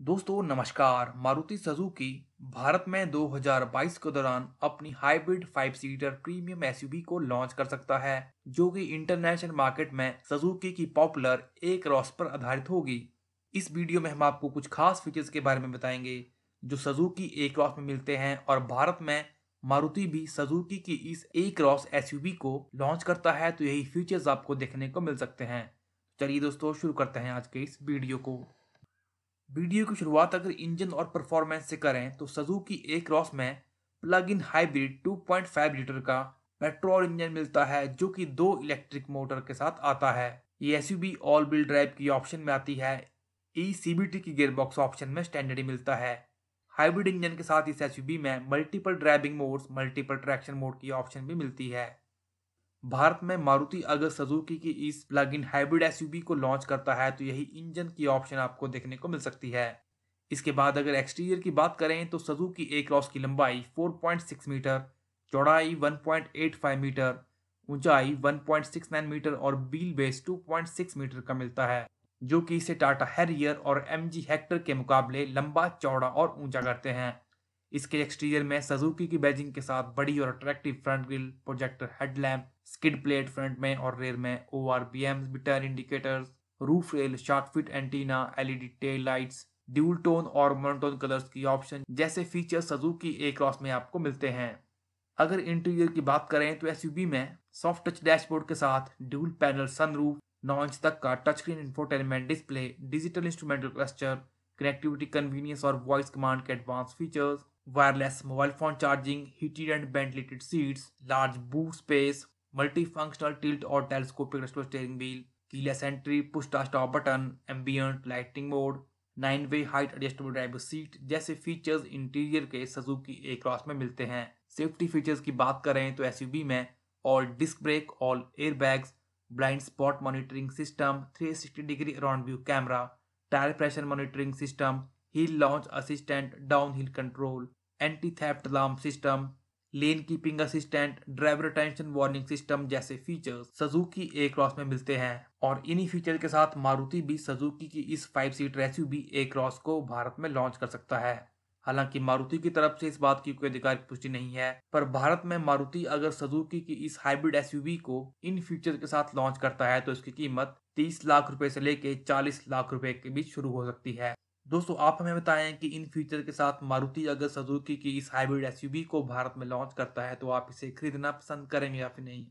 दोस्तों, नमस्कार। मारुति सुजुकी भारत में 2022 के दौरान अपनी hybrid five seater premium SUV को लॉन्च कर सकता है, जो कि इंटरनेशनल मार्केट में सुजुकी की पॉपुलर एक रॉस पर आधारित होगी। इस वीडियो में हम आपको कुछ खास फीचर्स के बारे में बताएँगे, जो सुजुकी ए क्रॉस में मिलते हैं और भारत में मारुति भी सुजुकी की इस ए क्रॉस एस को लॉन्च करता है तो यही फीचर्स आपको देखने को मिल सकते हैं। चलिए दोस्तों, शुरू करते हैं आज के इस वीडियो को। वीडियो की शुरुआत अगर इंजन और परफॉर्मेंस से करें तो सुजुकी ए क्रॉस में प्लग इन हाइब्रिड 2.5 लीटर का पेट्रोल इंजन मिलता है, जो कि दो इलेक्ट्रिक मोटर के साथ आता है। ये एस ऑल व्हील ड्राइव की ऑप्शन में आती है। ई सीबीटी की गियरबॉक्स ऑप्शन में स्टैंडर्ड मिलता है। हाइब्रिड इंजन के साथ इस एस में multiple driving modes multiple traction mode की ऑप्शन भी मिलती है। भारत में मारुति अगर सजुकी की इस प्लग इन हाइब्रिड एस को लॉन्च करता है तो यही इंजन की ऑप्शन आपको देखने को मिल सकती है। इसके बाद अगर एक्सटीरियर की बात करें तो सजुकी ए क्रॉस की लंबाई 4.6 मीटर, चौड़ाई 1.85 मीटर, ऊंचाई 1.69 मीटर और बील बेस 2.6 मीटर का मिलता है, जो कि इसे टाटा हैरियर और एमजी हेक्टर के मुकाबले लंबा, चौड़ा और ऊँचा करते हैं। इसके एक्सटीरियर में सजुकी की बैजिंग के साथ बड़ी और attractive front grille projector headlamp skid plate front में और रेयर में O R B M bitter indicators roof rail shark fin antenna LED tail lights dual tone और मोनोटोन कलर्स की ऑप्शन जैसे फीचर सजुकी ए क्रॉस में आपको मिलते हैं। अगर इंटीरियर की बात करें तो एस में सॉफ्ट टच डैशबोर्ड के साथ ड्यूल पैनल सनरूफ नौ इंच तक का touch screen infotainment display digital instrumental cluster connectivity convenience और वॉइस कमांड के advance features wireless mobile phone charging heated and ventilated seats large boot space multi functional tilt और telescopic steering wheel keyless entry push stop button ambient lighting mode nine way height adjustable driver seat जैसे features interior के Suzuki ए cross में मिलते हैं। Safety features की बात करें तो एस में all disc brake all air bags blind spot monitoring system 360 degree around view camera tyre pressure monitoring system hill launch assistant down hill control anti theft alarm system lane keeping assistant driver attention warning system जैसे features Suzuki ए cross में मिलते हैं। और इन्हीं feature के साथ मारुति भी Suzuki की इस five seater S A cross को भारत में लॉन्च कर सकता है। हालाँकि मारुति की तरफ़ से इस बात की कोई अधिकारिक पुष्टि नहीं है, पर भारत में मारुति अगर सजुकी की इस हाइब्रिड एसयूवी को इन फीचर के साथ लॉन्च करता है तो इसकी कीमत 30 लाख रुपए से लेके 40 लाख रुपए के बीच शुरू हो सकती है। दोस्तों, आप हमें बताएँ कि इन फीचर के साथ मारुति अगर सजुकी की इस हाइब्रिड एसयूवी को भारत में लॉन्च करता है तो आप इसे खरीदना पसंद करेंगे या फिर नहीं?